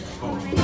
Oh.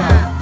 Yeah.